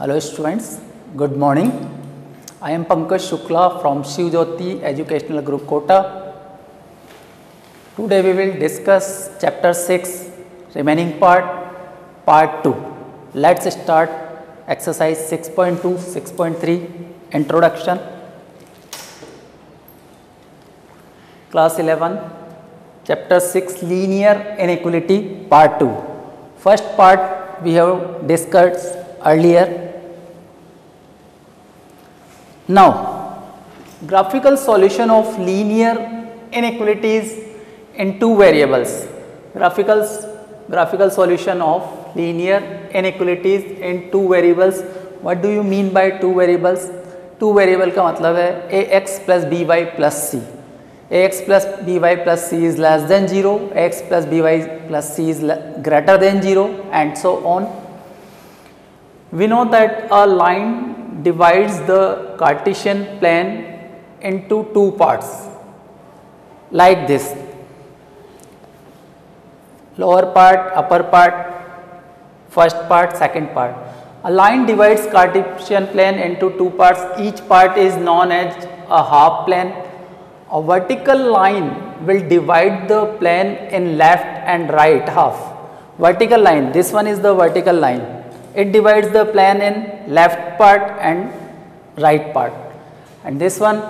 Hello students, good morning. I am Pankaj Shukla from Shivjyoti Educational Group Kota. Today we will discuss chapter 6 remaining part 2. Let's start exercise 6.2, 6.3 introduction. Class 11 chapter 6 linear inequality part 2. First part we have discussed earlier now graphical solution of linear inequalities in two variables graphical graphical solution of linear inequalities in two variables what do you mean by two variables two variable का मतलब है A X plus B Y plus C A X plus B Y plus C is less than zero X plus B Y plus C is greater than zero and so on we know that a line divides the Cartesian plane into two parts like this lower part, upper part, first part, second part. A line divides Cartesian plane into two parts, each part is known as a half plane. A vertical line will divide the plane in left and right half. Vertical line, this one is the vertical line it divides the plane in left part and right part and this one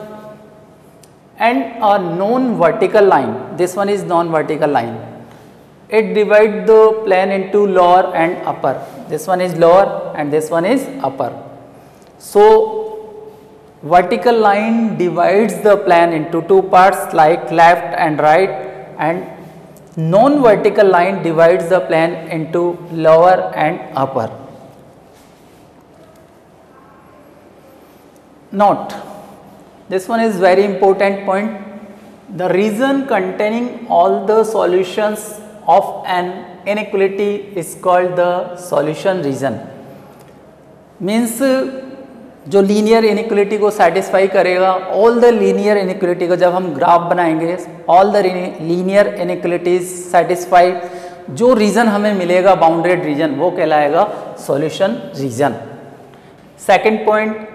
and a non vertical line. This one is non vertical line. It divides the plane into lower and upper. This one is lower and this one is upper. So, vertical line divides the plane into two parts like left and right and non vertical line divides the plane into lower and upper. Note, this one is very important point. The region containing all the solutions of an inequality is called the solution region. Means जो linear inequality को satisfy करेगा all the linear inequality को जब हम graph बनाएंगे all the linear inequalities satisfy जो region हमें मिलेगा बाउंड्रेड रीजन वो कहलाएगा solution region second point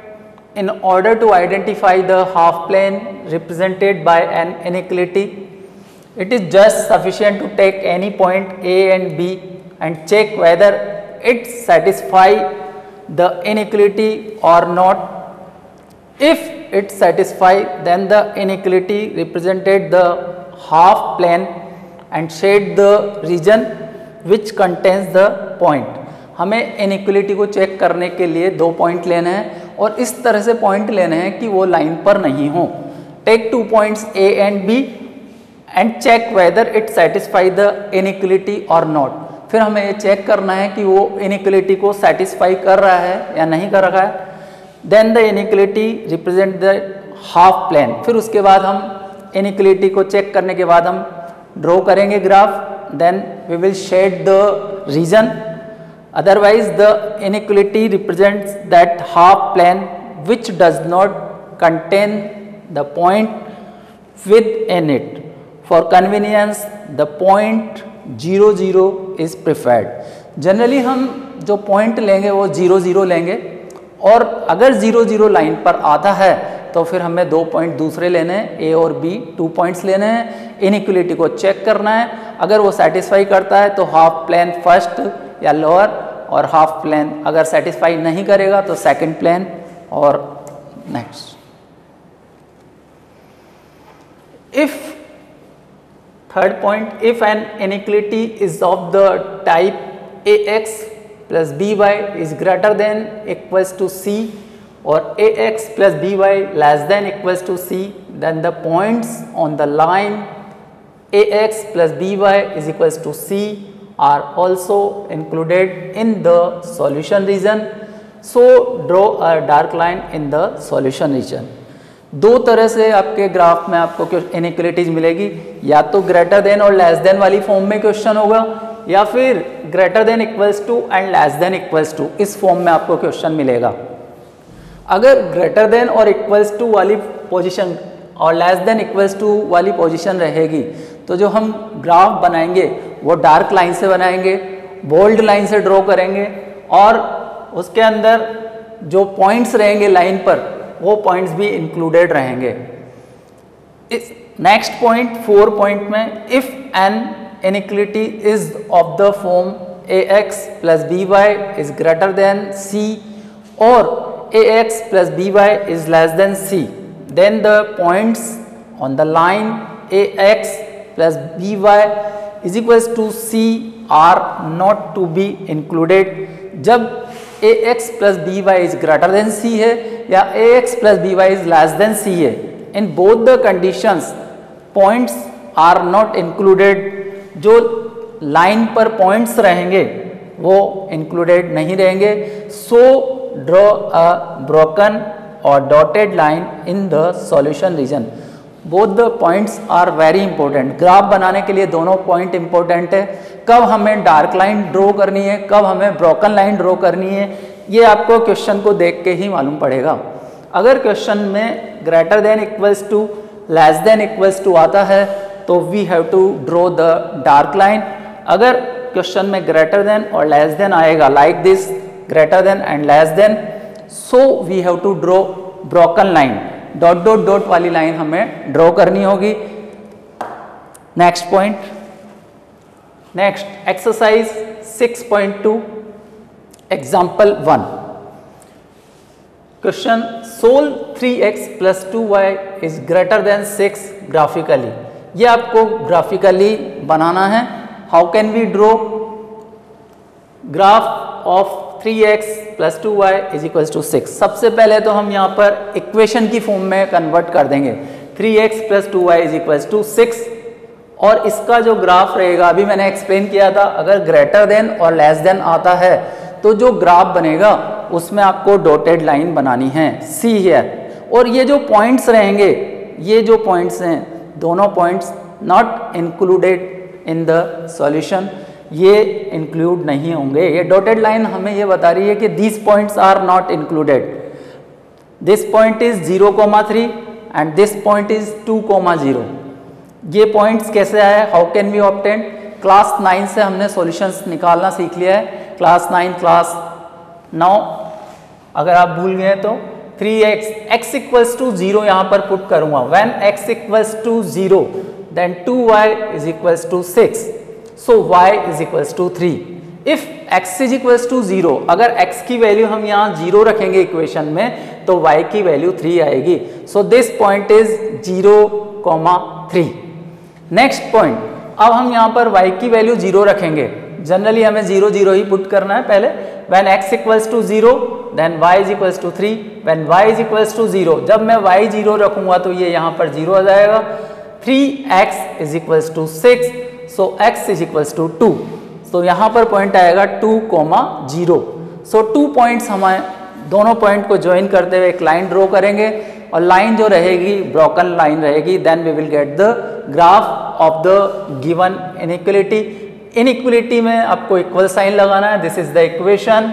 in order to identify the half plane represented by an inequality it is just sufficient to take any point A and B and check whether it satisfy the inequality or not if it satisfy then the inequality represented the half plane and shade the region which contains the point हमें inequality को check करने के लिए दो point लेने हैं और इस तरह से पॉइंट लेने हैं कि वो लाइन पर नहीं हो take two points A and B and check whether it satisfy the inequality और नॉट फिर हमें ये चेक करना है कि वो इनिक्वलिटी को सेटिस्फाई कर रहा है या नहीं कर रहा है then the inequality represent the half plane फिर उसके बाद हम इनिक्वलिटी को चेक करने के बाद हम ड्रॉ करेंगे graph then we will shade the region otherwise the inequality represents that half plane which does not contain the point within it. For convenience the point 0 0 is preferred. Generally हम जो point लेंगे वो 0 0 लेंगे और अगर 0 0 line पर आता है तो फिर हमें दो पॉइंट दूसरे लेने हैं ए और बी टू पॉइंट्स लेने हैं इनक्वलिटी को चेक करना है अगर वो सेटिस्फाई करता है तो हाफ प्लेन फर्स्ट या लोअर और हाफ प्लेन अगर सेटिस्फाई नहीं करेगा तो सेकंड प्लेन और next if third point if an inequality is of the type A X plus B Y is greater than equals to C और A X plus B Y less than equals to C then the points on the line A X plus are also included in the solution region. So, draw a dark line in the solution region. दो तरह से आपके graph में आपको inequalities मिलेगी या तो greater than और लेस देन वाली फॉर्म में क्वेश्चन होगा या फिर greater than equals to and less than equals to इस फॉर्म में आपको क्वेश्चन मिलेगा अगर ग्रेटर देन और इक्वल्स टू वाली पोजीशन और लेस देन इक्वल्स टू वाली पोजीशन रहेगी तो जो हम ग्राफ बनाएंगे वो डार्क लाइन से बनाएंगे बोल्ड लाइन से ड्रॉ करेंगे और उसके अंदर जो पॉइंट्स रहेंगे लाइन पर वो पॉइंट्स भी इंक्लूडेड रहेंगे इस नेक्स्ट पॉइंट फोर पॉइंट में if an inequality is of the form a x plus b y is greater than c और a x plus b y is less than c then the points on the line a x plus b y is equals to c are not to be included जब a x plus b y is greater than c है या a x plus b y is less than c है in both the conditions points are not included जो line पर points रहेंगे वो included नहीं रहेंगे सो ड्रॉ अ ब्रोकन और dotted line in the solution region both the points are very important graph बनाने के लिए दोनों पॉइंट इंपॉर्टेंट है कब हमें डार्क लाइन ड्रॉ करनी है कब हमें ब्रोकन लाइन ड्रॉ करनी है ये आपको क्वेश्चन को देख के ही मालूम पड़ेगा अगर क्वेश्चन में greater than equals to less than equals to आता है तो we have to draw the dark line अगर क्वेश्चन में ग्रेटर देन और लेस देन आएगा like this greater than and less than so we have to draw broken line dot dot dot वाली line हमें draw करनी होगी next point next exercise 6.2 example one question solve 3x x plus two y is greater than six graphically ये आपको graphically बनाना है how can we draw graph of three x plus two y is equal to six सबसे पहले तो हम यहाँ पर इक्वेशन की फॉर्म में कन्वर्ट कर देंगे three x plus two y is equal to six और इसका जो ग्राफ रहेगा अभी मैंने एक्सप्लेन किया था अगर ग्रेटर देन और लेस देन आता है तो जो ग्राफ बनेगा उसमें आपको डोटेड लाइन बनानी है सी है और ये जो पॉइंट्स रहेंगे ये जो पॉइंट्स हैं दोनों points not included in the solution ये इंक्लूड नहीं होंगे ये डॉटेड लाइन हमें ये बता रही है कि this points are not included this point is zero comma three and this point is two comma zero ये पॉइंट्स कैसे आए how can we obtain class nine से हमने सॉल्यूशंस निकालना सीख लिया है क्लास नाइन क्लास नौ अगर आप भूल गए तो three x x equals to zero यहाँ पर पुट करूंगा when x equals to zero then two y is equals to six so y is equals to three if x is equals to zero अगर x की value हम यहाँ zero रखेंगे equation में तो y की वैल्यू थ्री आएगी so this point is zero comma three next point अब हम यहाँ पर y की वैल्यू जीरो रखेंगे जनरली हमें जीरो जीरो ही पुट करना है पहले when x equals to zero then y is equals to three when y is equals to zero जब मैं y जीरो रखूंगा तो ये यहाँ पर जीरो आ जाएगा three x is equals to six so x is equals to two so यहाँ पर पॉइंट आएगा two comma zero so two points हमारे दोनों पॉइंट को ज्वाइन करते हुए एक लाइन ड्रॉ करेंगे और लाइन जो रहेगी ब्रोकन लाइन रहेगी then we will get the graph of the given in inequality में आपको इक्वल साइन लगाना है दिस इज द इक्वेशन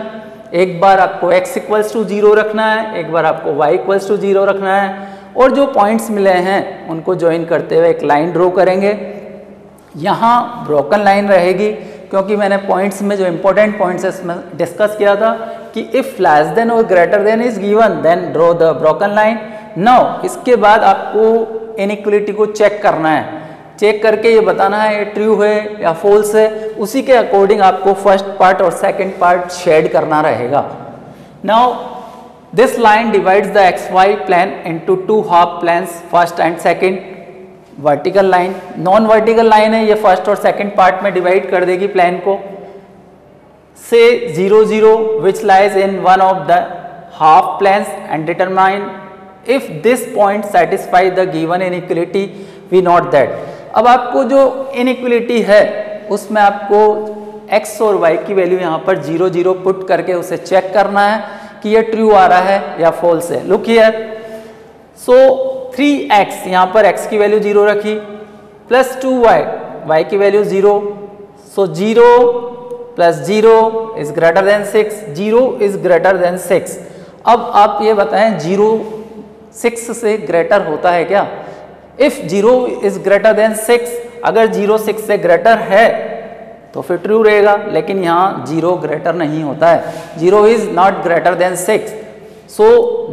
एक बार आपको x इक्वल्स टू जीरो रखना है एक बार आपको y इक्वल्स टू जीरो रखना है और जो पॉइंट्स मिले हैं उनको ज्वाइन करते हुए एक लाइन ड्रॉ करेंगे यहाँ ब्रोकन लाइन रहेगी क्योंकि मैंने पॉइंट्स में जो इंपॉर्टेंट पॉइंट्स है इसमें डिस्कस किया था कि इफ़ लेस देन और greater than is given then draw the broken line now इसके बाद आपको इनिक्वलिटी को चेक करना है चेक करके ये बताना है ये ट्रू है या फॉल्स है उसी के अकॉर्डिंग आपको फर्स्ट पार्ट और सेकेंड पार्ट शेड करना रहेगा now this line divides the x y plane into two half planes first and second vertical line non vertical line है ये फर्स्ट और सेकंड पार्ट में डिवाइड कर देगी प्लान को से zero zero which lies in one of the half planes and determine if this point satisfy the given inequality we note that अब आपको जो इन है उसमें आपको x और y की वैल्यू यहाँ पर जीरो जीरो पुट करके उसे चेक करना है कि ये ट्रू आ रहा है या फॉल्स है look here so three x यहाँ पर एक्स की वैल्यू जीरो रखी प्लस टू वाई वाई की value zero so zero plus zero is greater than six zero is greater than six अब आप ये बताएं जीरो सिक्स से ग्रेटर होता है क्या if zero is greater than six अगर जीरो सिक्स से ग्रेटर है तो फिर ट्रू रहेगा लेकिन यहाँ जीरो ग्रेटर नहीं होता है zero is not greater than six so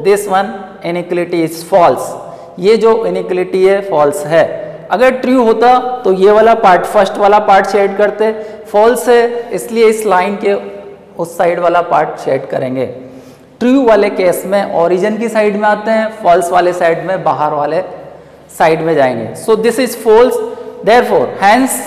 this one inequality is false ये जो इनिक्वलिटी है फॉल्स है अगर ट्रू होता तो ये वाला पार्ट फर्स्ट वाला पार्ट शेड करते फॉल्स है इसलिए इस लाइन के उस साइड वाला पार्ट शेड करेंगे ट्रू वाले केस में ओरिजिन की साइड में आते हैं फॉल्स वाले साइड में बाहर वाले साइड में जाएंगे so this is false therefore hence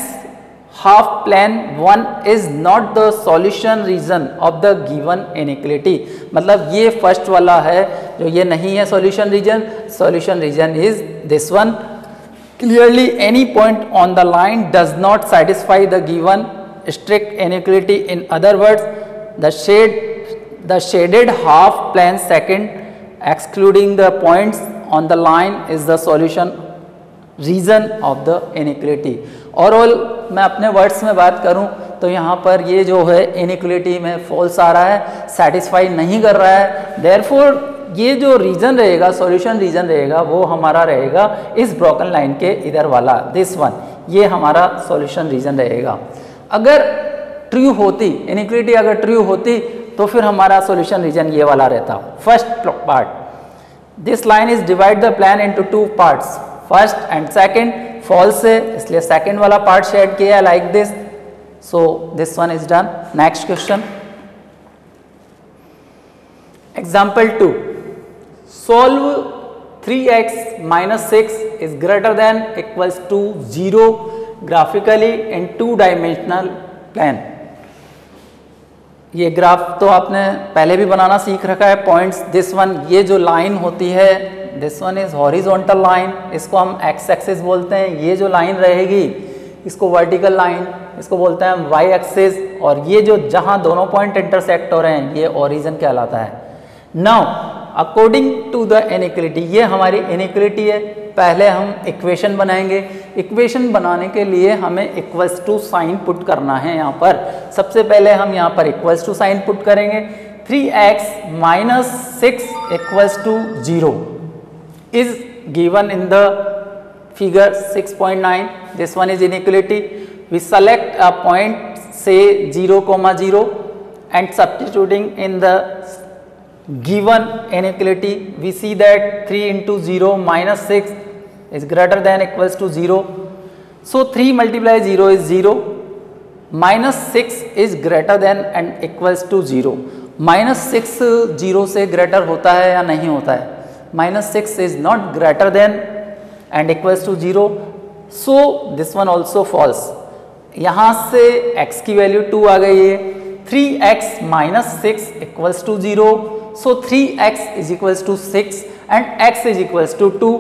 half plane one is not the solution region of the given inequality मतलब ये first वाला है जो ये नहीं है solution region solution region is this one clearly any point on the line does not satisfy the given strict inequality in other words the shade the shaded half plane second excluding the points on the line is the solution region of the inequality overall मैं अपने words में बात करूं तो यहाँ पर ये जो है इनिक्वलिटी में फॉल्स आ रहा है सेटिस्फाई नहीं कर रहा है देयरफॉर ये जो रीजन रहेगा सॉल्यूशन रीजन रहेगा वो हमारा रहेगा इस ब्रोकन लाइन के इधर वाला दिस वन ये हमारा सॉल्यूशन रीजन रहेगा अगर ट्रू होती इनिक्वलिटी अगर ट्रू होती तो फिर हमारा सॉल्यूशन रीजन ये वाला रहता first part this line is divide the plane into two parts first and second false है इसलिए सेकेंड वाला पार्ट शेड किया like this so this one is done next question example two solve 3x minus six is greater than equals to zero graphically in two dimensional plane ये graph तो आपने पहले भी बनाना सीख रखा है पॉइंट्स दिस वन ये जो लाइन होती है this one is horizontal line इसको हम एक्स एक्सिस बोलते हैं ये जो लाइन रहेगी इसको वर्टिकल लाइन इसको बोलते हैं हम वाई एक्सिस और ये जो जहाँ दोनों पॉइंट इंटरसेक्ट हो रहे हैं ये ओरिजन कहलाता है now according to the inequality ये हमारी इनिक्वलिटी है पहले हम इक्वेशन बनाएंगे इक्वेशन बनाने के लिए हमें इक्वल्स टू साइन पुट करना है यहाँ पर सबसे पहले हम यहाँ पर इक्वल्स टू साइन पुट करेंगे 3x x minus six equals to zero is given in the figure 6.9 this one is inequality we select a point say 0 comma 0 and substituting in the given inequality we see that 3 into 0 minus 6 is greater than equals to 0 so 3 multiply 0 is 0 minus 6 is greater than and equals to 0 minus six zero से greater होता है या नहीं होता है minus six is not greater than and equals to zero so this one also false यहाँ से x की वैल्यू टू आ गई है three x minus six equals to zero so three x is equals to six and x is equals to two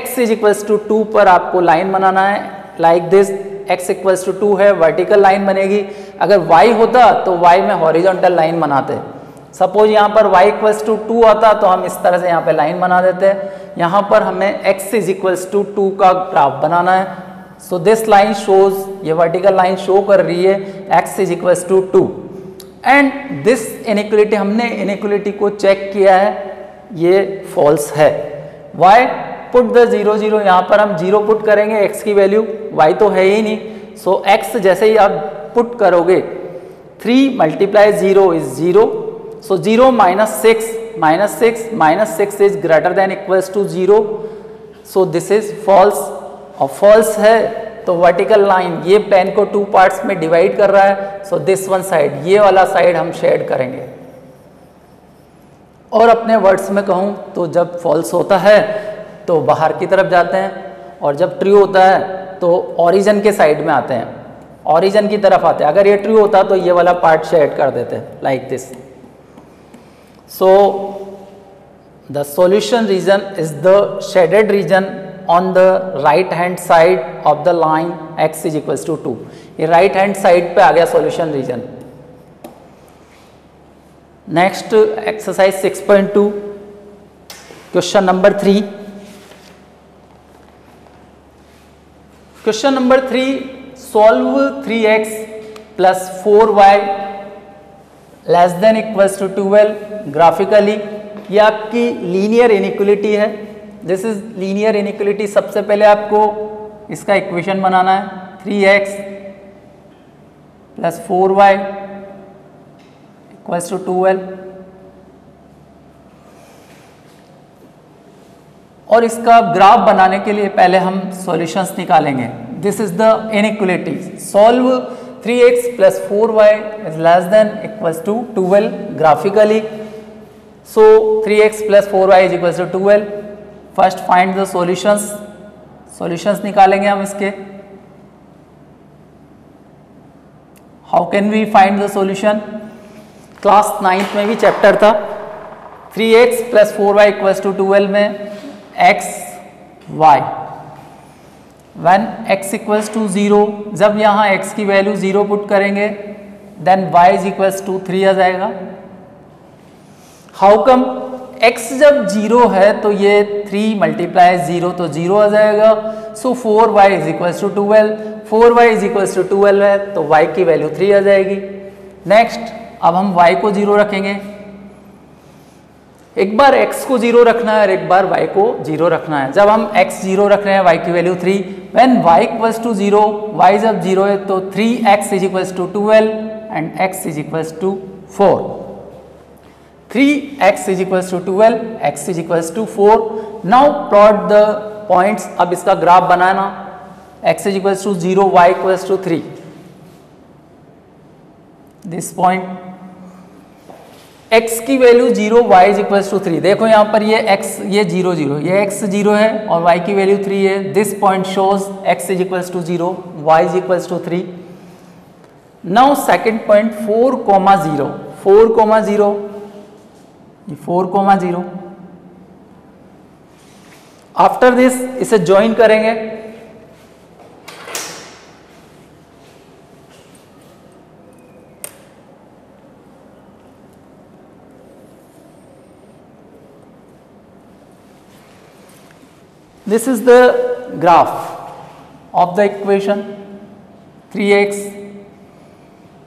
x is equals to two पर आपको line बनाना है like this x equals to two है vertical line बनेगी अगर y होता तो y में हॉरिजॉन्टल लाइन बनाते हैं सपोज यहाँ पर y इक्वल्स टू टू आता तो हम इस तरह से यहाँ पे लाइन बना देते यहाँ पर हमें x is equals to two का ग्राफ बनाना है सो दिस लाइन शोज ये वर्टिकल लाइन शो कर रही है x is equals to two and this inequality हमने इनिक्वलिटी को चेक किया है ये फॉल्स है y put the zero zero यहाँ पर हम जीरो पुट करेंगे x की वैल्यू y तो है ही नहीं सो so, x जैसे ही आप पुट करोगे three multiply zero is zero so zero minus six minus six minus six is greater than equals to zero so this is false और फॉल्स है तो वर्टिकल लाइन ये प्लेन को two parts में डिवाइड कर रहा है सो दिस वन साइड ये वाला साइड हम शेड करेंगे और अपने वर्ड्स में कहूँ तो जब फॉल्स होता है तो बाहर की तरफ जाते हैं और जब ट्रू होता है तो ओरिजन के साइड में आते हैं ओरिजन की तरफ आते हैं अगर ये ट्रू होता तो ये वाला पार्ट शेड कर देते हैं like this so the solution region is the shaded region on the right hand side of the line x is equals to 2 ये right hand side पे आ गया solution region next exercise 6.2 question number 3 question number 3 solve 3x plus 4y less than equals to twelve graphically ये आपकी linear inequality है this is linear inequality सबसे पहले आपको इसका इक्वेशन बनाना है three x plus four y equals to twelve और इसका ग्राफ बनाने के लिए पहले हम सॉल्यूशंस निकालेंगे this is the inequality solve three x plus four y is less than equals to twelve graphically so three x plus four y is equals to twelve first find the solutions solutions निकालेंगे हम इसके how can we find the solution class ninth में भी chapter था three x plus four y equals to twelve में x y one x equals to zero जब यहाँ x की वैल्यू ज़ीरो पुट करेंगे then y is equals to three आ जाएगा how come x जब जीरो है तो ये थ्री मल्टीप्लाई जीरो तो जीरो आ जाएगा so four y is equals to twelve four y is equals to twelve है तो वाई की वैल्यू थ्री आ जाएगी नेक्स्ट अब हम वाई को जीरो रखेंगे एक बार x को जीरो रखना है और एक बार y को जीरो रखना है जब हम x जीरो रख रहे हैं y की value three when y equals to zero y जब जीरो है तो three x is equals to twelve and x is equals to four three x is equals to twelve x is equals to four now plot the points अब इसका graph बनाना x is equals to zero y equals to three this point x की value zero y is equal to three देखो यहाँ पर ये x ये zero zero ये x जीरो है और y की वैल्यू थ्री है this point shows x is equal to zero y is equal to three now second point four comma zero four comma zero four comma zero after this इसे join करेंगे This is the graph of the equation 3x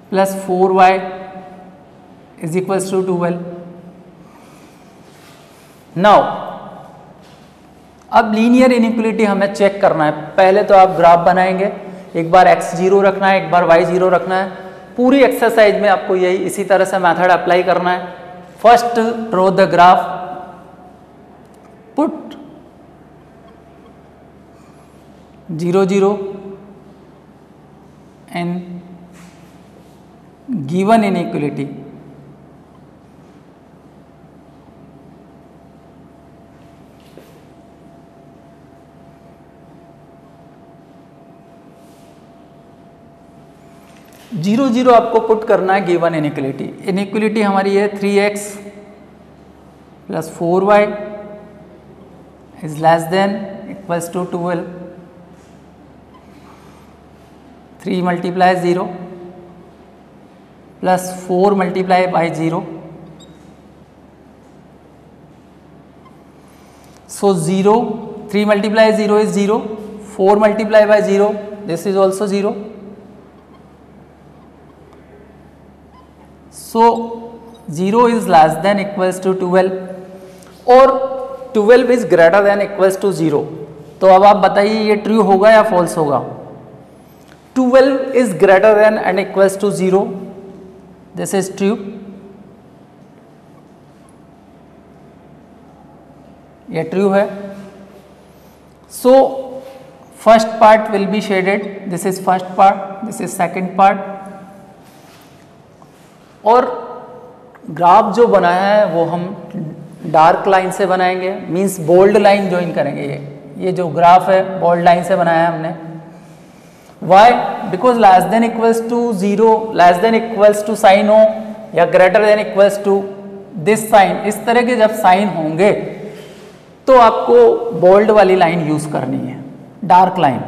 plus 4y is equals to 12. Now, अब linear inequality हमें check करना है पहले तो आप graph बनाएंगे एक बार एक्स जीरो रखना है एक बार वाई जीरो रखना है पूरी एक्सरसाइज में आपको यही इसी तरह से मेथड अप्लाई करना है first draw the graph put zero zero and given inequality zero zero आपको पुट करना है गिवन इन इन इक्वलिटी हमारी है three x plus four y is less than equals to twelve three multiply zero plus four multiply by zero so zero three multiply zero is zero four multiply by zero this is also zero so zero is less than equals to twelve और twelve is greater than equals to zero तो अब आप बताइए ये true होगा या false होगा 12 is greater than and equals to 0 this is true ये ट्रू है so first part will be shaded this is first part this is second part और ग्राफ जो बनाया है वो हम डार्क लाइन से बनाएंगे मीन्स बोल्ड लाइन ज्वाइन करेंगे ये ये जो ग्राफ है बोल्ड लाइन से बनाया है हमने why because less than equals to zero less than equals to sign हो या greater than equals to this sign इस तरह के जब साइन होंगे तो आपको बोल्ड वाली लाइन यूज करनी है डार्क लाइन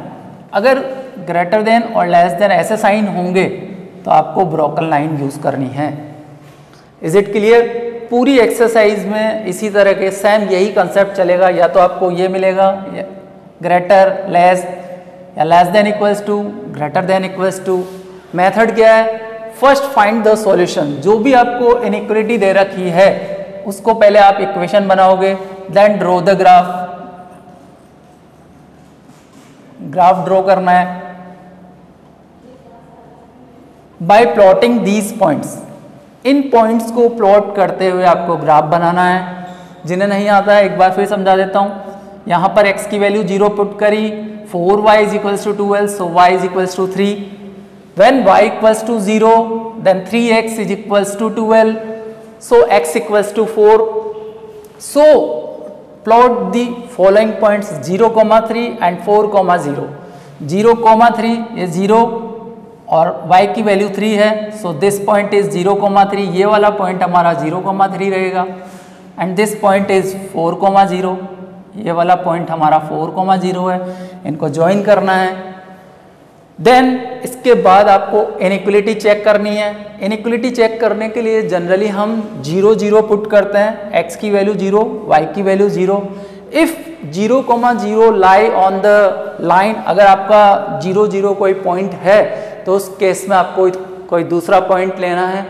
अगर ग्रेटर देन और लेस देन ऐसे साइन होंगे तो आपको ब्रोकन लाइन यूज करनी है इज इट क्लियर पूरी एक्सरसाइज में इसी तरह के सेम यही कंसेप्ट चलेगा या तो आपको ये मिलेगा ग्रेटर लेस या less than equals to greater than equals to method क्या है फर्स्ट फाइंड द सॉल्यूशन जो भी आपको इनक्वलिटी दे रखी है उसको पहले आप इक्वेशन बनाओगे then draw the graph graph draw करना है बाय प्लॉटिंग दीज पॉइंट्स इन पॉइंट्स को प्लॉट करते हुए आपको ग्राफ बनाना है जिन्हें नहीं आता है एक बार फिर समझा देता हूँ यहाँ पर x की वैल्यू जीरो पुट करी four y is equals to twelve so y is equal to three when y equals to zero then three x is equals to twelve so x equal to four so plot the following point zero comma three and four comma zero zero comma three ये zero और y की value three है so this point is zero three ये वाला point हमारा zero three रहेगा and this point is four 4.0, ये वाला पॉइंट हमारा फोर कॉमा जीरो है इनको ज्वाइन करना है देन इसके बाद आपको इनिक्वलिटी चेक करनी है इनिक्वलिटी चेक करने के लिए जनरली हम जीरो जीरो पुट करते हैं एक्स की वैल्यू जीरो वाई की value zero if zero comma zero lie on the line अगर आपका जीरो जीरो कोई पॉइंट है तो उस केस में आपको कोई दूसरा पॉइंट लेना है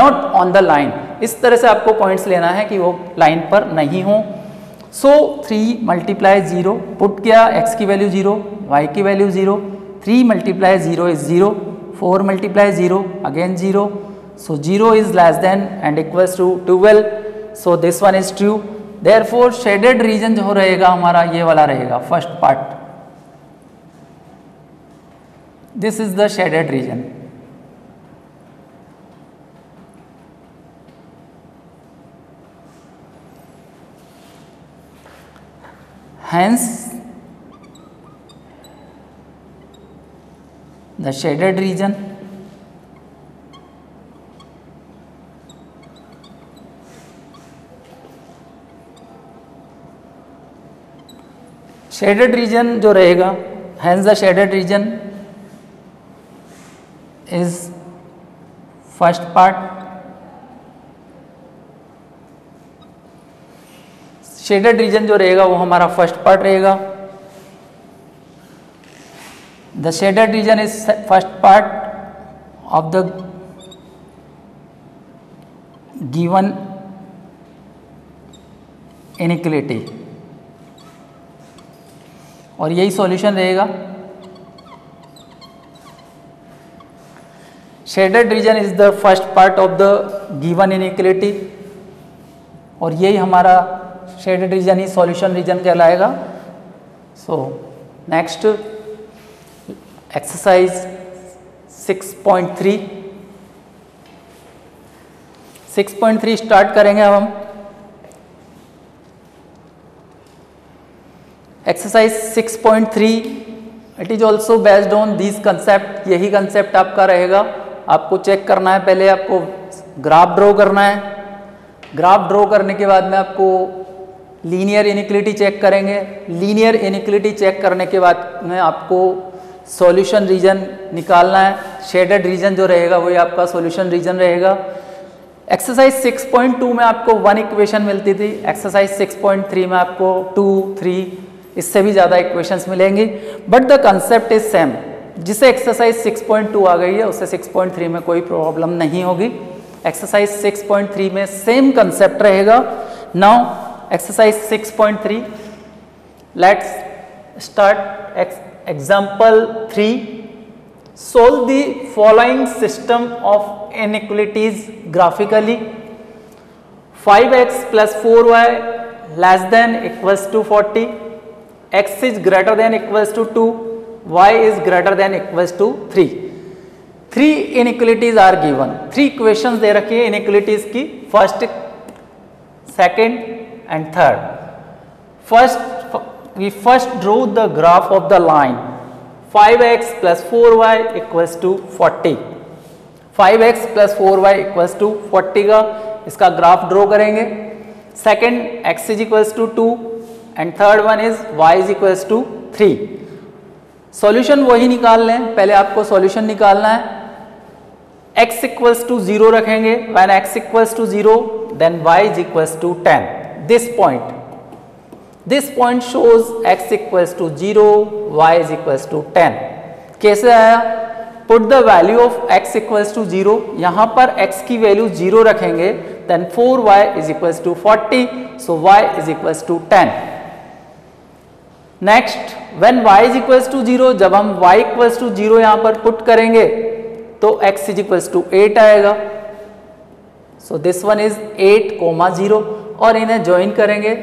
नॉट ऑन द लाइन इस तरह से आपको पॉइंट्स लेना है कि वो लाइन पर नहीं हों so three multiply zero put किया एक्स की वैल्यू जीरो वाई की value zero three multiply zero is zero four multiply zero again zero so zero is less than and equals to twelve so this one is true therefore shaded region जो रहेगा हमारा ये वाला रहेगा first part this is the shaded region hence the shaded region shaded region जो रहेगा hence the shaded region is first part shaded region जो रहेगा वो हमारा फर्स्ट पार्ट रहेगा the shaded region is first part of the given inequality और यही solution रहेगा shaded region is the first part of the given inequality और यही हमारा शेडेड रीजन ही सॉल्यूशन रीजन कहलाएगा सो नेक्स्ट एक्सरसाइज 6.3 6.3 स्टार्ट करेंगे अब हम exercise 6.3 point it is also based on this concept यही कंसेप्ट आपका रहेगा आपको चेक करना है पहले आपको ग्राफ ड्रॉ करना है ग्राफ ड्रॉ करने के बाद में आपको लीनियर इनिक्विटी चेक करेंगे लीनियर इनिक्विटी चेक करने के बाद में आपको सॉल्यूशन रीजन निकालना है शेडेड रीजन जो रहेगा वही आपका सॉल्यूशन रीजन रहेगा एक्सरसाइज 6.2 में आपको वन इक्वेशन मिलती थी एक्सरसाइज 6.3 में आपको टू थ्री इससे भी ज़्यादा इक्वेशंस मिलेंगी but the concept is same जिसे एक्सरसाइज 6.2 आ गई है उससे 6.3 में कोई प्रॉब्लम नहीं होगी एक्सरसाइज 6.3 में सेम कंसेप्ट रहेगा now exercise 6.3 let's start example 3 solve the following system of inequalities graphically 5x plus 4y less than equals to 40 x is greater than equals to 2 y is greater than equals to 3 three inequalities are given three equations दे रखी है inequalities की first second and third. First, we first drew the graph of the line 5x plus 4y equals to 40. 5x plus 4y equals to 40 का इसका graph draw करेंगे second x is equals to two and third one is y is equals to three solution वही निकाल लें पहले आपको solution निकालना है x इक्वल्स टू जीरो रखेंगे when x equals to zero then y is equals to ten this point. This point shows x equals to 0, y is equals to 10. कैसे आया put the value of x equals to zero यहाँ पर x की value zero रखेंगे then 4y y is equals to forty so y is equals to ten next when y is equals to zero जब हम y equals to zero यहाँ पर put करेंगे तो x is equals to eight आएगा so this one is eight comma zero और इन्हें join करेंगे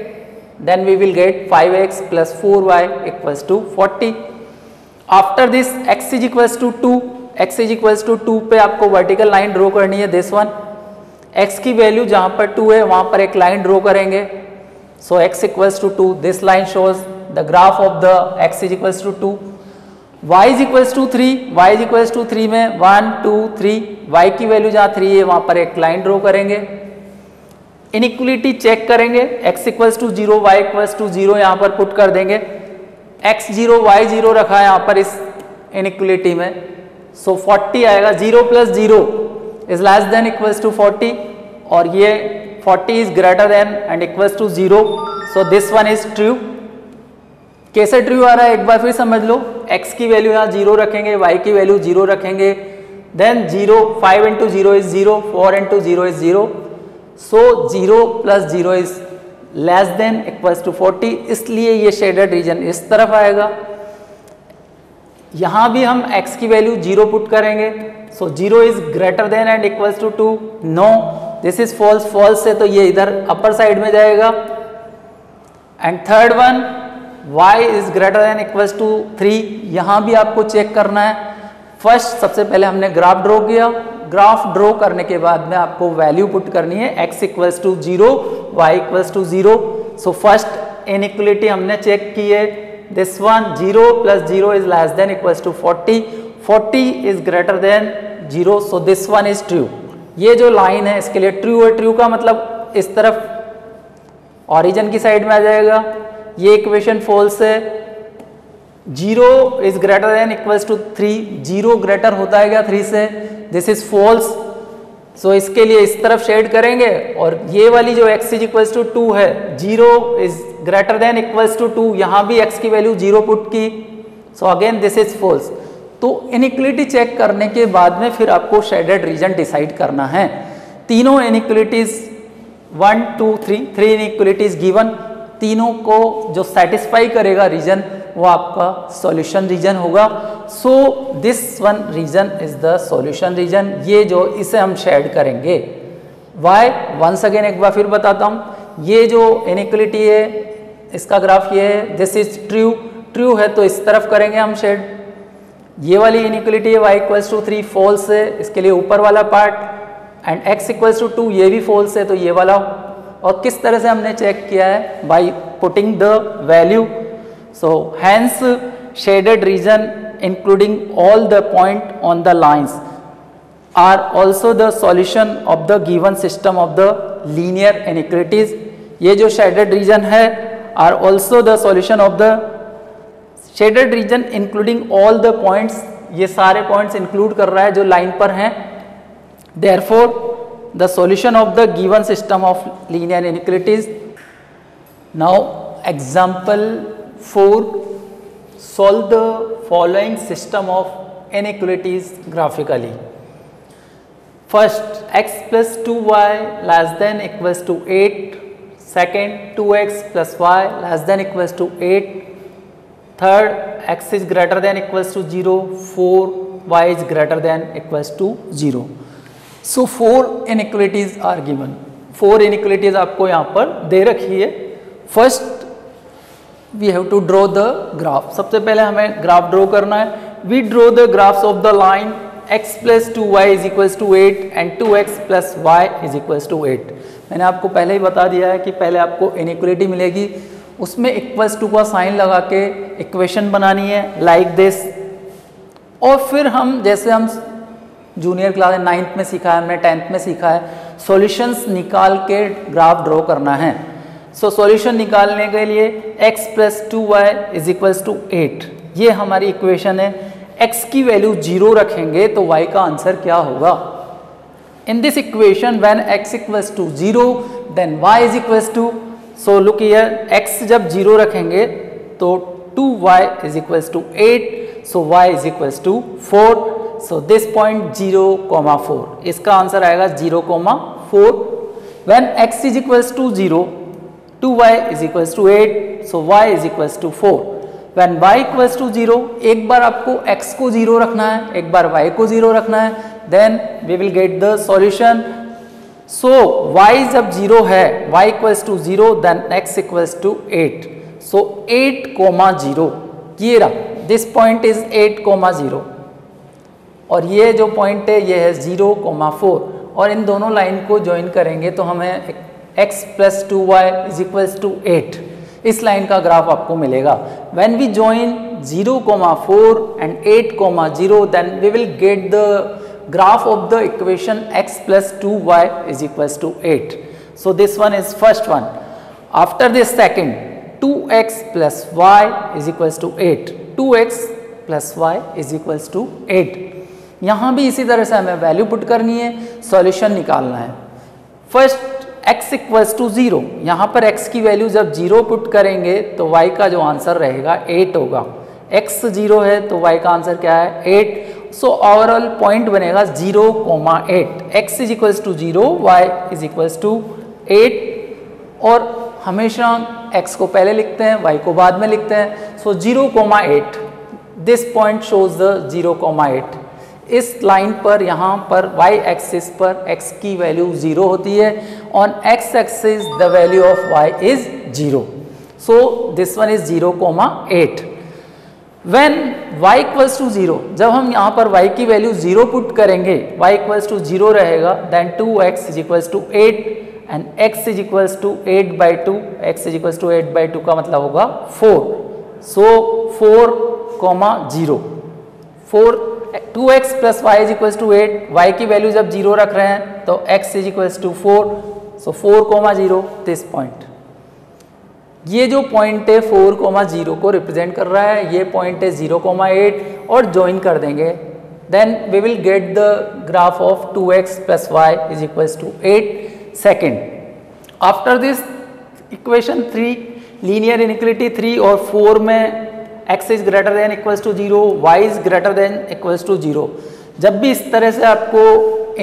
then we will get 5x x plus four y equals to forty after this x is equals to two x is equals to two पर आपको vertical line draw करनी है this one x की value जहाँ पर 2 है वहाँ पर एक लाइन ड्रॉ करेंगे so x equals to two this line shows the graph of the x is equals to two y is equals to three y is equals to three में one two three y की value जहाँ 3 है वहाँ पर एक line draw करेंगे inequality check करेंगे x equals to zero y equals to zero यहाँ पर पुट कर देंगे x जीरो वाई जीरो रखा है यहाँ पर इस इनिक्वलिटी में सो so 40 आएगा zero plus zero is less than equals to 40 और ये 40 is greater than and equals to zero so this one is true कैसे ट्रू आ रहा है एक बार फिर समझ लो x की वैल्यू यहाँ जीरो रखेंगे y की वैल्यू जीरो रखेंगे then zero five into zero is zero four into zero is zero so zero plus zero is less than equals to forty इसलिए ये शेडेड रीजन इस तरफ आएगा यहां भी हम x की वैल्यू जीरो पुट करेंगे so zero is greater than and equals to two no this is false false से तो ये इधर अपर साइड में जाएगा and third one y is greater than equals to three यहां भी आपको चेक करना है फर्स्ट सबसे पहले हमने ग्राफ ड्रॉ किया ग्राफ ड्रॉ करने के बाद में आपको वैल्यू पुट करनी है x equals to zero y equals to zero so first inequality हमने चेक की है this one zero plus zero is less than equals to forty forty is greater than zero so this one is true ये जो line है इसके लिए true है true का मतलब इस तरफ ऑरिजन की साइड में आ जाएगा ये इक्वेशन फॉल्स है zero is greater than equals to three zero greater होता है क्या थ्री से दिस इज फॉल्स सो इसके लिए इस तरफ शेड करेंगे और ये वाली जो x is equals to two है zero is greater than equals to two यहाँ भी x की वैल्यू जीरो पुट की so again this is false तो इनिक्लिटी चेक करने के बाद में फिर आपको शेडेड रीजन डिसाइड करना है तीनों inequalities one two three three inequalities given तीनों को जो सेटिस्फाई करेगा रीजन वो आपका सॉल्यूशन रीजन होगा so this one region is the solution region ये जो इसे हम शेड करेंगे वाई वंस अगेन एक बार फिर बताता हूँ ये जो इनिक्वलिटी है इसका ग्राफ ये है दिस इज ट्रू ट्रू है तो इस तरफ करेंगे हम शेड ये वाली इनिक्वलिटी है y equals to three false है इसके लिए ऊपर वाला part and x equals to two ये भी फॉल्स है तो ये वाला और किस तरह से हमने चेक किया है by putting the value So, hence shaded region including all the point on the lines are also the solution of the given system of the linear inequalities. ye jo shaded region hai are also the solution of the shaded region including all the points ye sare points include kar raha hai jo line par hain Therefore, the solution of the given system of linear inequalities. Now, example four solve the following system of inequalities graphically first x plus two y less than equals to eight second two x plus y less than equals to eight third x is greater than equals to zero four y is greater than equals to zero so four inequalities are given four inequalities आपको यहाँ पर दे रखी है first we have to draw the graph सबसे पहले हमें graph draw करना है we draw the graphs of the line x plus two y is equal to eight and two x plus y is equal to eight मैंने आपको पहले ही बता दिया है कि पहले आपको इनिक्वलिटी मिलेगी उसमें इक्वल टू का साइन लगा के इक्वेशन बनानी है लाइक like दिस और फिर हम जैसे हम जूनियर क्लास नाइन्थ में सीखा है हमने टेंथ में सीखा है सॉल्यूशंस निकाल के ग्राफ ड्रॉ करना है सो so, सॉल्यूशन निकालने के लिए x plus two y is equals to eight ये हमारी इक्वेशन है x की वैल्यू जीरो रखेंगे तो y का आंसर क्या होगा in this equation when x equals to zero then y is equals to so look here x जब जीरो रखेंगे तो two y is equals to eight so y is equals to four so this point zero comma four इसका answer आएगा zero comma four when x is equals to zero 2y is equals to 8 so y is equals to 4 when y equals to 0 एक बार आपको x को 0 रखना है एक बार y को 0 रखना है then we will get the solution so y जब 0 है y equals to 0 then x equals to 8 so 8 comma 0 ये रहा this point is 8 comma 0 और ये जो पॉइंट है ये है 0 comma 4 और इन दोनों लाइन को ज्वाइन करेंगे तो हमें x plus two y is equals to eight इस लाइन का ग्राफ आपको मिलेगा when we join zero comma four and eight comma zero then we will get the graph of the equation x plus two y is equals to eight so this one is first one after this second two x plus y is equals to eight two x plus y is equals to eight यहाँ भी इसी तरह से हमें value put करनी है solution निकालना है first x equals to zero यहाँ पर x की वैल्यू जब जीरो पुट करेंगे तो y का जो आंसर रहेगा एट होगा x जीरो है तो y का आंसर क्या है एट सो ओवरऑल पॉइंट बनेगा zero comma eight x is equals to zero y is equals to eight और हमेशा x को पहले लिखते हैं y को बाद में लिखते हैं so zero comma eight this point shows the zero comma eight इस लाइन पर यहाँ पर y एक्सिस पर x की वैल्यू ज़ीरो होती है on x axis the value of y is zero so this one is zero comma eight when y equals to zero जब हम यहाँ पर y की वैल्यू ज़ीरो पुट करेंगे y इक्वल्स टू ज़ीरो रहेगा then two x is equals to eight and x is equals to eight by two x is equals to eight by two का मतलब होगा four so four comma zero four two x plus y is equals to eight y की value जब zero रख रहे हैं तो x is equals to four so four comma zero this point ये जो पॉइंट है फोर कोमा जीरो को रिप्रेजेंट कर रहा है ये पॉइंट है जीरो कोमा एट और ज्वाइन कर देंगे then we will get the graph of two x plus y is equals to eight second after this equation three linear inequality three और फोर में x is greater than equals to zero y is greater than equals to zero जब भी इस तरह से आपको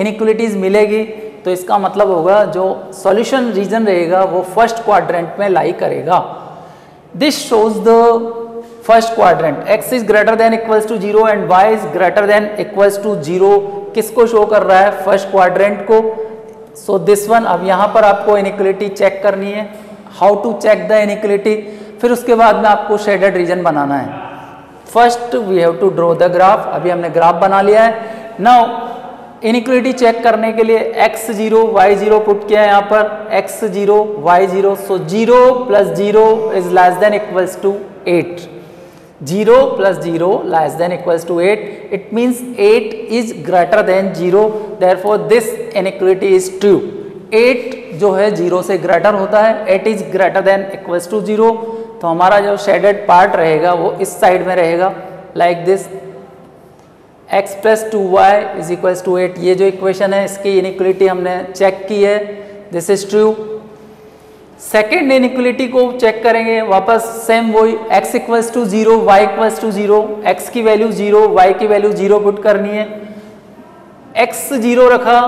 inequalities मिलेगी तो इसका मतलब होगा जो सॉल्यूशन रीजन रहेगा वो फर्स्ट क्वाड्रेंट में लाई करेगा this shows the first quadrant x is greater than equals to zero and y is greater than equals to zero किसको शो कर रहा है फर्स्ट क्वाड्रेंट को सो दिस वन अब यहाँ पर आपको इनिक्वलिटी चेक करनी है how to check the inequality फिर उसके बाद में आपको शेडेड रीजन बनाना है first we have to draw the graph अभी हमने ग्राफ बना लिया है नाउ इनक्विटी चेक करने के लिए x zero y zero put किया है यहाँ पर x zero y zero so zero plus zero is less than equals to eight zero plus zero less than equals to eight it means eight is greater than zero therefore this inequality is true eight जो है zero से greater होता है eight is greater than equals to zero तो हमारा जो shaded part रहेगा वो इस साइड में रहेगा like this x plus two y is equals to eight ये जो इक्वेशन है इसकी इनिक्वलिटी हमने चेक की है this is true second inequality को चेक करेंगे वापस सेम वही x equals to zero y equals to zero x की वैल्यू जीरो वाई की वैल्यू जीरो पुट करनी है x जीरो रखा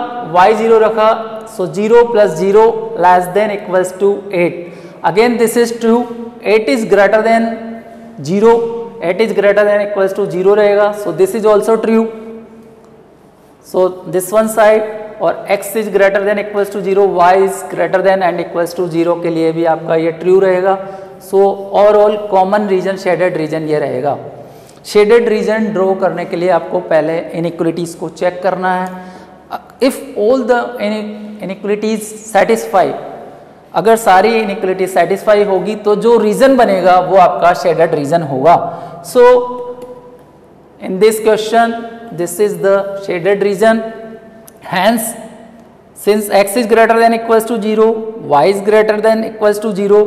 y जीरो रखा so zero plus zero less than equals to eight again this is true eight is greater than zero eight is greater than equals to zero रहेगा so this is also true so this one side और x is greater than equals to zero y is greater than and equals to zero के लिए भी आपका ये true रहेगा सो overall common region shaded region ये रहेगा शेडेड रीजन ड्रॉ करने के लिए आपको पहले इनिक्वलिटीज़ को चेक करना है if all the inequalities satisfy अगर सारी इनिक्वलिटी सेटिस्फाई होगी तो जो रीजन बनेगा वो आपका शेडेड रीजन होगा so in this question this is the shaded region hence since x is greater than equals to zero y is greater than equals to zero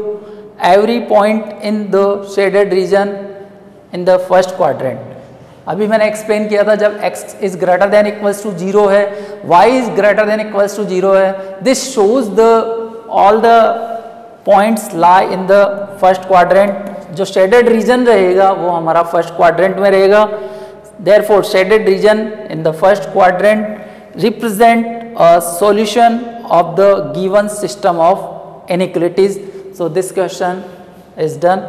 every point in the shaded region in the first quadrant अभी मैंने explain किया था जब x is greater than equals to zero है y is greater than equals to zero है this shows the all the points lie in the first quadrant जो shaded region रहेगा वो हमारा फर्स्ट क्वाड्रेंट में रहेगा therefore shaded region in the first quadrant represent a solution of the given system of inequalities so this question is done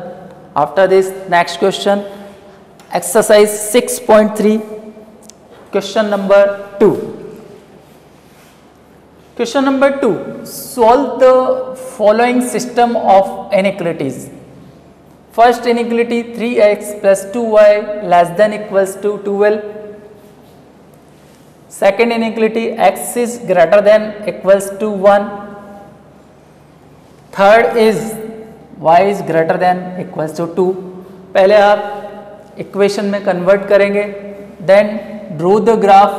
after this next question exercise six point three question number two question number two solve the following system of inequalities first inequality three x plus two y less than equals to twelve second inequality x is greater than equals to one third is y is greater than equals to two पहले आप equation में convert करेंगे then draw the graph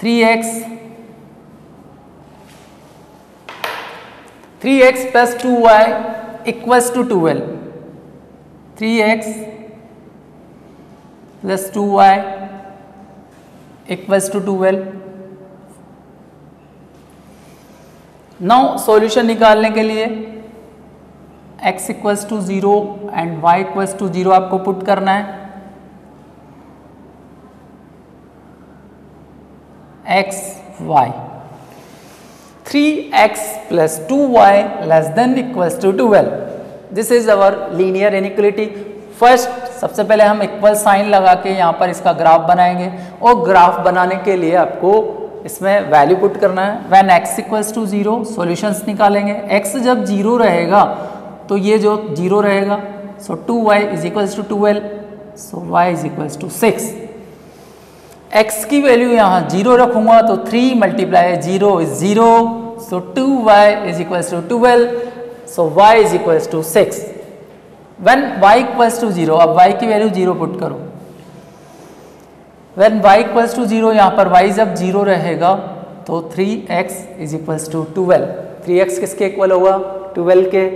three x three x plus two y equals to twelve three x plus two y equals to twelve now solution निकालने के लिए x equals to zero and y equals to zero आपको put करना है x y three x plus two y less than equals to twelve this is our linear inequality first सबसे पहले हम equal sign लगा के यहाँ पर इसका ग्राफ बनाएंगे और ग्राफ बनाने के लिए आपको इसमें वैल्यू पुट करना है when x equals to zero solutions निकालेंगे एक्स जब जीरो रहेगा तो ये जो जीरो रहेगा so two y is equals to twelve so y is equals to six x की वैल्यू यहाँ जीरो रखूंगा तो three multiply zero is zero so two y is equal to twelve so y is equal to six when y equals to zero अब y की value zero put करो when y equals to zero यहाँ पर y जब zero रहेगा तो three x is equals to twelve three x किसके equal होगा ट्वेल्व के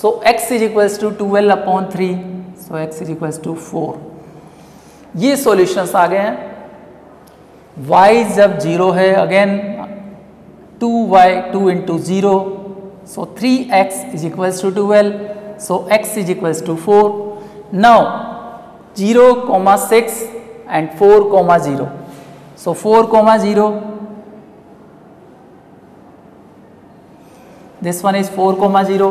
so x is equals to twelve upon three so x is equals to four ये solutions आ गए हैं y जब जीरो है again 2y y two into zero so three x is equals to twelve so x is equals to four now zero comma six and four comma zero so four comma zero this one is four comma zero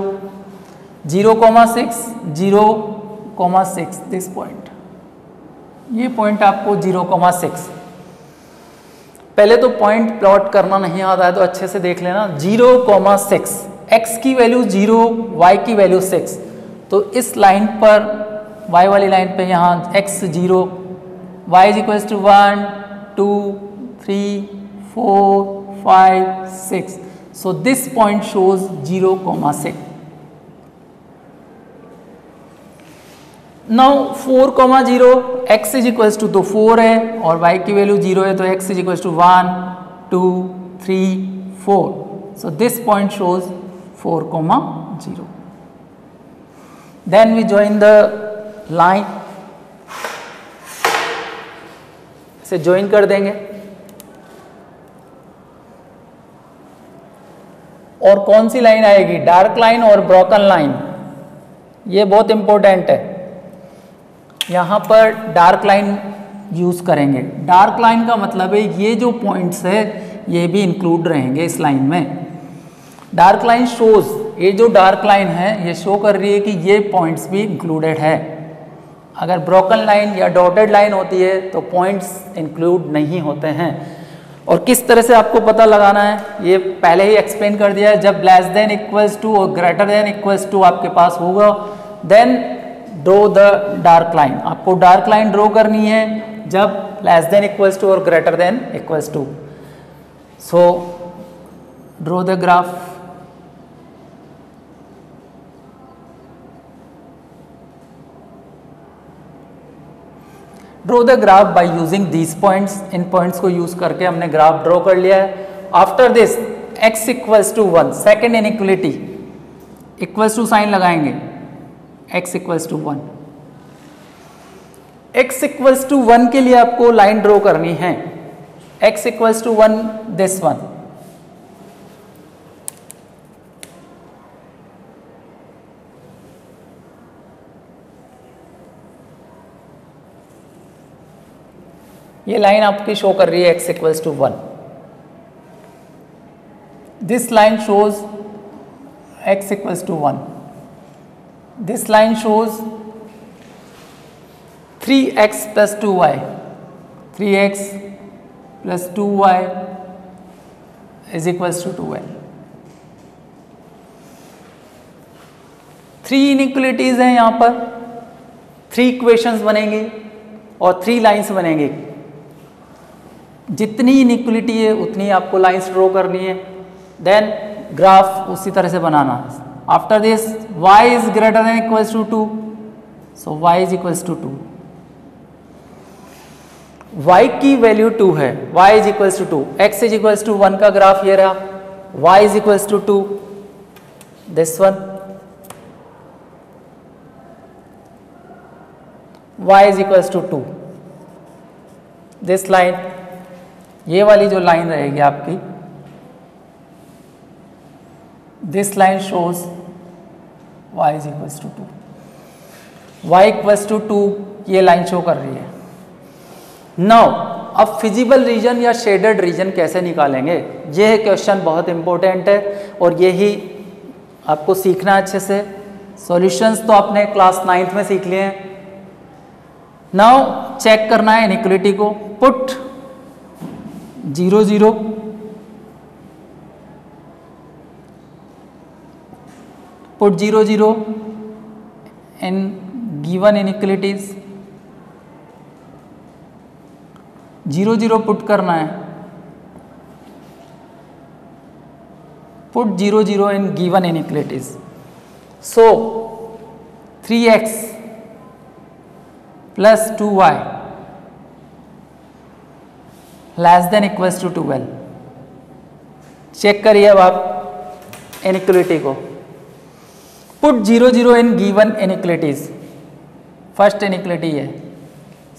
zero comma six zero comma six this point ये point आपको zero comma six पहले तो point plot करना नहीं आता है तो अच्छे से देख लेना जीरो कॉमा सिक्स एक्स की वैल्यू जीरो वाई की वैल्यू सिक्स तो इस लाइन पर वाई वाली लाइन पे यहाँ x zero y is equals to one two three four five six so this point shows zero comma six now four comma zero x is equals to तो four है और y की value zero है तो x is equals to one two three four so this point shows four comma zero then we join the line से join कर देंगे और कौन सी लाइन आएगी डार्क लाइन और ब्रोकन लाइन ये बहुत इंपॉर्टेंट है यहाँ पर डार्क लाइन यूज़ करेंगे डार्क लाइन का मतलब है ये जो पॉइंट्स है ये भी इंक्लूड रहेंगे इस लाइन में डार्क लाइन शोज़ ये जो डार्क लाइन है ये शो कर रही है कि ये पॉइंट्स भी इंक्लूडेड है अगर ब्रोकन लाइन या डॉटेड लाइन होती है तो पॉइंट्स इंक्लूड नहीं होते हैं और किस तरह से आपको पता लगाना है ये पहले ही एक्सप्लेन कर दिया है जब लेस देन इक्वल्स टू और ग्रेटर देन इक्वल्स टू आपके पास होगा then draw the dark line आपको डार्क लाइन ड्रो करनी है जब लेस देन इक्वल्स टू और greater than equals to so draw the graph draw the graph by using these points in points को use करके हमने ग्राफ ड्रॉ कर लिया है after this x equals to one second inequality equals to sign लगाएंगे x equals to one x equals to one के लिए आपको लाइन ड्रॉ करनी है x equals to one this one ये लाइन आपकी शो कर रही है x equals to one this line shows x equals to one this line shows 3x plus 2y 3x plus 2y is equals to 2y three inequalities हैं यहाँ पर three equations बनेंगे और थ्री लाइंस बनेंगे जितनी इनिक्वलिटी है उतनी आपको लाइंस ड्रॉ करनी है देन ग्राफ उसी तरह से बनाना है after this y is greater than equals to 2 so y is equals to 2 y की वैल्यू 2 है y is equals to two x is equals to one का ग्राफ ये रहा y is equals to two this one y is equals to two this line ये वाली जो line रहेगी आपकी this line shows y is equals to two y equals to two ये line show कर रही है नौ अब फिजिबल रीजन या शेडेड रीजन कैसे निकालेंगे ये क्वेश्चन बहुत इंपॉर्टेंट है और यही आपको सीखना अच्छे से सॉल्यूशंस तो आपने क्लास नाइन्थ में सीख लिए हैं नाउ चेक करना है इनिक्वलिटी को put zero zero put 0 0 in given inequalities 0 0 put karna hai put 0 0 in given inequalities so 3x plus 2y less than equals to 12 check करिए अब आप इनक्वलिटी को put zero zero in given inequalities first inequality है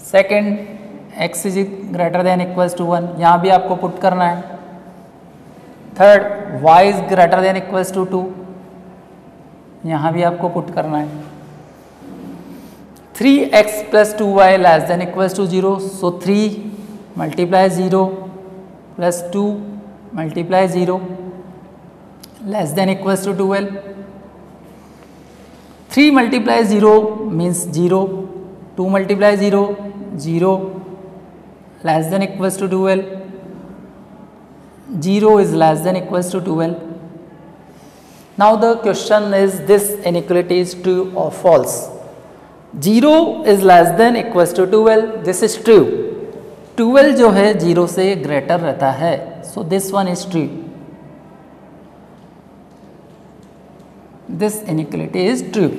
second x is greater than equals to one यहाँ भी आपको put करना है third y is greater than equals to two यहाँ भी आपको पुट करना है three x plus two y less than equals to zero so three multiply zero plus two multiply zero less than equals to twelve three multiply zero means zero two multiply zero zero less than equals to twelve zero is less than equals to twelve now the question is this inequality is true और false zero is less than equals to twelve this is true twelve जो है zero से greater रहता है so this one is true This inequality is true.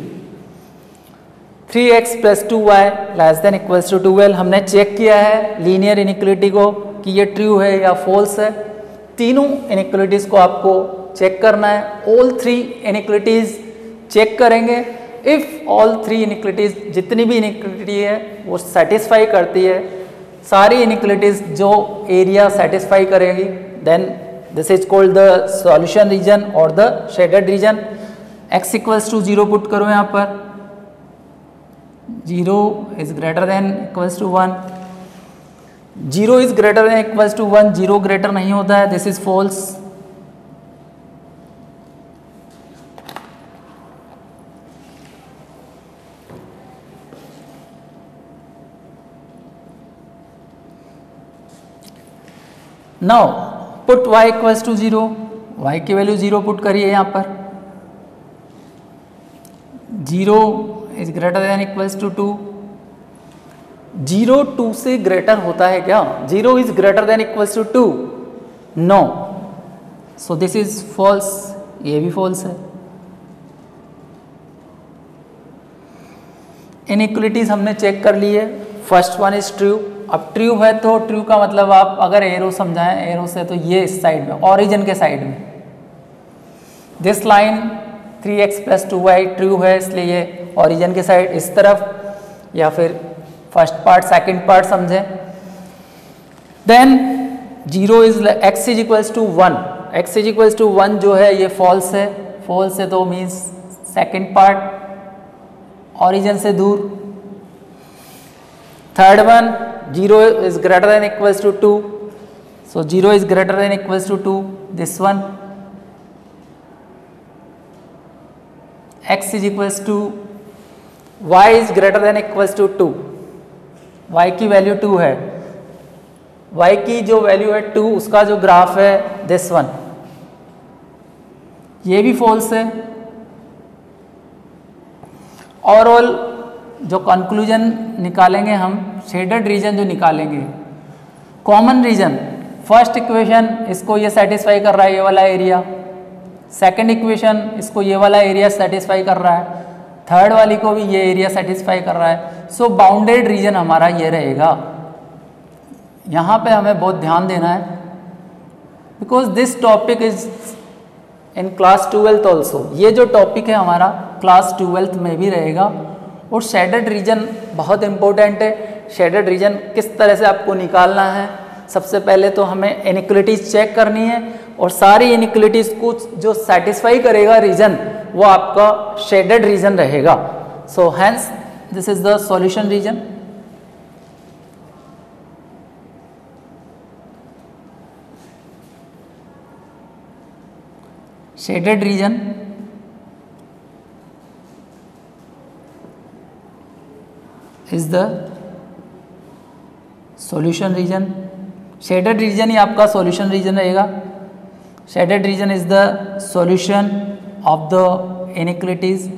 3x x plus two y less than equals to twelve हमने check किया है linear inequality को कि ये ट्रू है या फॉल्स है तीनों इनिक्वलिटीज़ को आपको चेक करना है ऑल थ्री इनिक्वलिटीज़ चेक करेंगे इफ़ ऑल थ्री इनिक्वलिटीज़ जितनी भी इनिक्वलिटी है वो सेटिस्फाई करती है सारी इनिक्वलिटीज़ जो एरिया सेटिस्फाई करेगी then this is called the solution region और the shaded region x equals to zero put करो यहाँ पर zero is greater than equals to one zero is greater than equals to one zero greater नहीं होता है this is false now put y equals to zero y की value zero put करिए यहाँ पर zero is greater than equals to two zero two से greater होता है क्या zero is greater than equals to two no so this is false ये भी फॉल्स है इनक्वलिटीज हमने चेक कर ली है फर्स्ट वन इज ट्रू अब ट्रू है तो ट्रू का मतलब आप अगर एरो समझाएं एरो से तो ये इस साइड में ओरिजिन के साइड में this line three x plus two y true है इसलिए ये ऑरिजन की साइड इस तरफ या फिर फर्स्ट पार्ट सेकंड पार्ट समझें then zero is x is equals to one x is equals to one जो है ये फॉल्स है फॉल्स है तो मीन्स सेकंड पार्ट ऑरिजन से दूर third one zero is greater than equals to two so zero is greater than equals to two this one x is equals to y is greater than equals to two y की value two है y की जो value है two उसका जो graph है this one ये भी फॉल्स है ओवरऑल जो कंक्लूजन निकालेंगे हम शेडेड रीजन जो निकालेंगे कॉमन रीजन फर्स्ट इक्वेशन इसको ये सेटिस्फाई कर रहा है ये वाला एरिया सेकेंड इक्वेशन इसको ये वाला एरिया सेटिस्फाई कर रहा है थर्ड वाली को भी ये एरिया सेटिस्फाई कर रहा है सो बाउंडेड रीजन हमारा ये रहेगा यहाँ पे हमें बहुत ध्यान देना है because this topic is in class twelfth also ये जो टॉपिक है हमारा क्लास ट्वेल्थ में भी रहेगा और शेडेड रीजन बहुत इंपॉर्टेंट है शेडेड रीजन किस तरह से आपको निकालना है सबसे पहले तो हमें इनिक्वलिटीज चेक करनी है और सारी इनिक्वलिटीज को जो सेटिस्फाई करेगा रीजन वो आपका शेडेड रीजन रहेगा so hence this is the solution region shaded region is the solution region shaded region ही आपका सॉल्यूशन रीजन रहेगा Shaded region is the solution of the inequalities.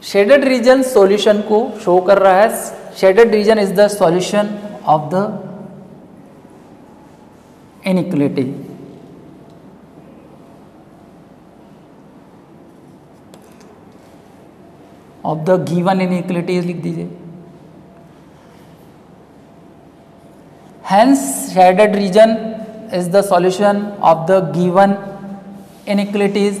Shaded region solution ko show kar raha hai Shaded region is the solution of the inequality. Of the given inequalities likh dijiye hence shaded region is the solution of the given inequalities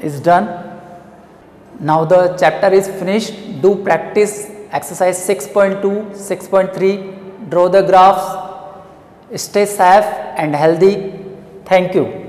is done. Now the chapter is finished. Do practice exercise 6.2, 6.3, draw the graphs, stay safe and healthy. Thank you.